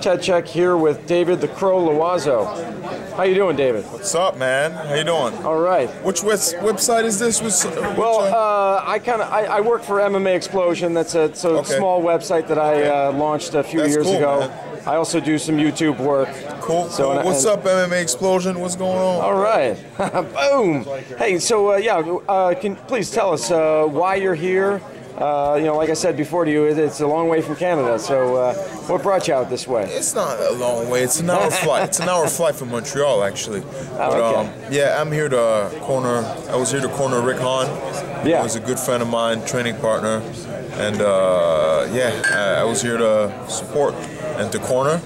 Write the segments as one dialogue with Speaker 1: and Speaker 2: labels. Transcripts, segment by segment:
Speaker 1: Ted Czech here with David the Crow Loiseau. How you doing, David?
Speaker 2: What's up, man? How you doing?
Speaker 1: All right.
Speaker 2: Which website is this? Which, which
Speaker 1: Well, uh, I kind of I, I work for MMA Explosion. That's a, it's a
Speaker 2: Okay.
Speaker 1: small website that I uh, launched a few
Speaker 2: That's
Speaker 1: years
Speaker 2: cool,
Speaker 1: ago.
Speaker 2: man.
Speaker 1: I also do some YouTube work.
Speaker 2: cool.
Speaker 1: so,
Speaker 2: cool. What's
Speaker 1: and-
Speaker 2: up, MMA Explosion? What's going on?
Speaker 1: All right. Boom. Hey, so uh, yeah, uh, can please tell us uh, why you're here? Uh, you know, like I said before to you, it's a long way from Canada. So, uh, what brought you out this way?
Speaker 2: It's not a long way. It's an hour flight. It's an hour flight from Montreal, actually. But,
Speaker 1: okay.
Speaker 2: um, yeah, I'm here to corner. I was here to corner Rick Hawn.
Speaker 1: Yeah.
Speaker 2: He was a good friend of mine, training partner, and uh, yeah, I, I was here to support and to corner.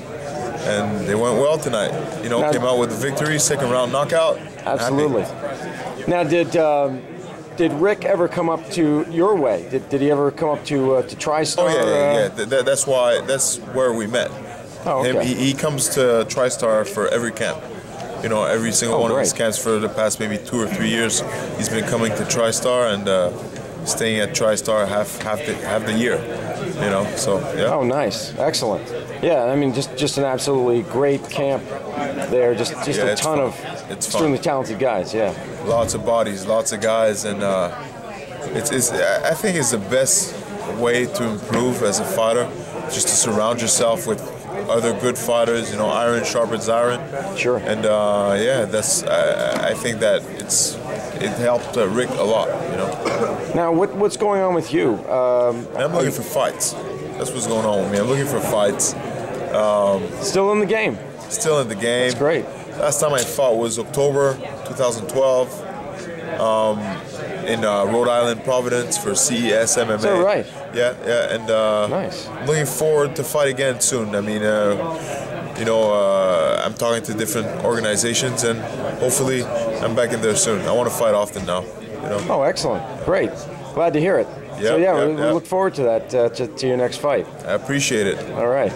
Speaker 2: And they went well tonight. You know,
Speaker 1: Now-
Speaker 2: came out with a victory, second round knockout. Happy.
Speaker 1: Absolutely. Now, did um, did Rick ever come up to your way? Did, did he ever come up to uh, to TriStar?
Speaker 2: Oh yeah, yeah,
Speaker 1: uh,
Speaker 2: yeah. Th- th- that's why. That's where we met.
Speaker 1: Oh, okay.
Speaker 2: he, he comes to TriStar for every camp. You know, every single
Speaker 1: Oh,
Speaker 2: one of his camps for the past maybe two or three years. He's been coming to TriStar and uh, staying at TriStar half half the half the year. You know, so yeah.
Speaker 1: Oh, nice, excellent. Yeah, I mean, just just an absolutely great camp there. Just just
Speaker 2: Yeah,
Speaker 1: a ton
Speaker 2: fun.
Speaker 1: of
Speaker 2: It's
Speaker 1: extremely
Speaker 2: fun.
Speaker 1: talented guys. Yeah.
Speaker 2: Lots of bodies, lots of guys, and uh, it's, it's I think it's the best way to improve as a fighter, just to surround yourself with other good fighters. You know, iron sharpens iron.
Speaker 1: Sure.
Speaker 2: And uh, yeah, that's I, I think that it's it helped uh, Rick a lot. You know,
Speaker 1: Now, what what's going on with you? Um,
Speaker 2: I'm looking for fights. That's what's going on with me. I'm looking for fights.
Speaker 1: still in the game.
Speaker 2: Still in the game.
Speaker 1: That's great.
Speaker 2: Last time I fought was October 2012 um, in uh, Rhode Island, Providence for CES MMA.
Speaker 1: Right?
Speaker 2: Yeah, yeah, and uh,
Speaker 1: Nice.
Speaker 2: I'm looking forward to fight again soon. I mean, uh, you know, uh, I'm talking to different organizations, and hopefully, I'm back in there soon. I want to fight often now. You know.
Speaker 1: Oh, excellent. Great. Glad to hear it. so
Speaker 2: Yeah,
Speaker 1: yeah,
Speaker 2: yeah,
Speaker 1: we, we look forward to that uh, to, to your next fight.
Speaker 2: I appreciate it.
Speaker 1: All right.